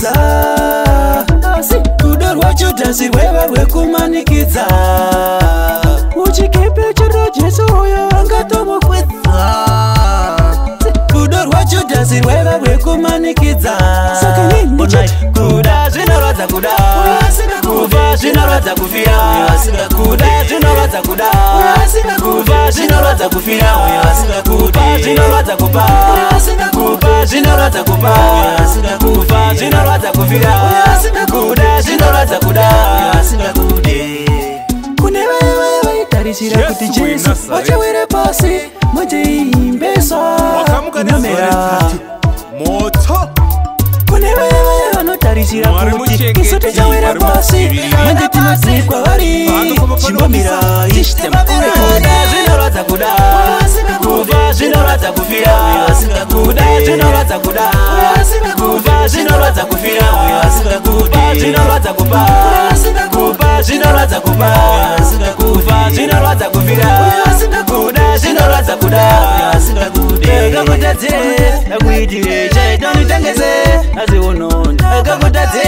rwekumanikidza rudo rwajudhasi rweva rwekumanikidza uchikepe chiro jesu uyo angatomukwidza rudo rwajudhasi rweva rwekumanikidza zvinorwadza kufira uyo asingakuda zvinorwadza kupa zvinorwadza kufira asingakuda zvinorwadza kuda asingakude kune vaya vaya vaitarichira kuti jesu vachawere pasi mujeimbesanomera moto kune vaya vaya vanotarichira kuti isu tichawere pasi manje tinozii kwavari chimbomira zvinorwadza kuda zvinorwadza kufira asingakuda zvinorwadza kuda zvinorwadza kupa kupa zvinorwadza kupa kufa zvinorwadza kufira kuda zvinorwadza kuda akakutadze akuitire chaita unitengese asi unonda akakutadze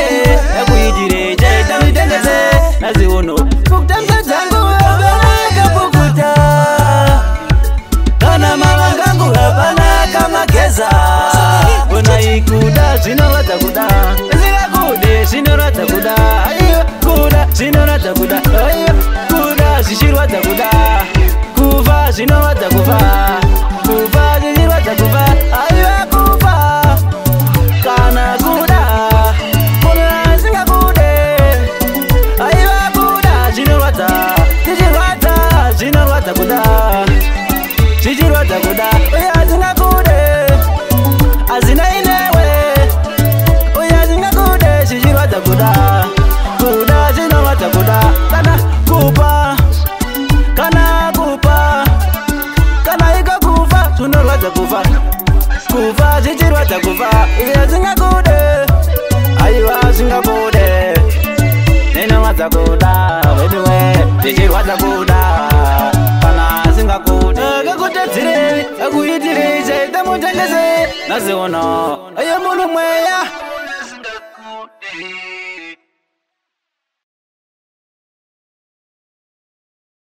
akuitire chaita unitengese asi unonda kukutanga dzangu akapukuta kana mavangangu hapana akamageza unaikuda zvinorwadza kuda zvinorwadzakuda kuda zvinorwadza kuda kuda zvichirwadza kuda kufa zvinorwadza kufa watakuda kuda zino watakuda kana kupa kana kupa kana iko kufa tunorwadza kufa kufa zichirwadza kufa iyo zingakude aiwa zingakude nino watakuda weniwe zichirwadza kuda kana zingakude akakutedzirei akuitirei zaita mutengese nazionoo aiyo munhu mweya Thank you.